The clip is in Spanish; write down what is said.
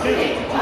Stevens.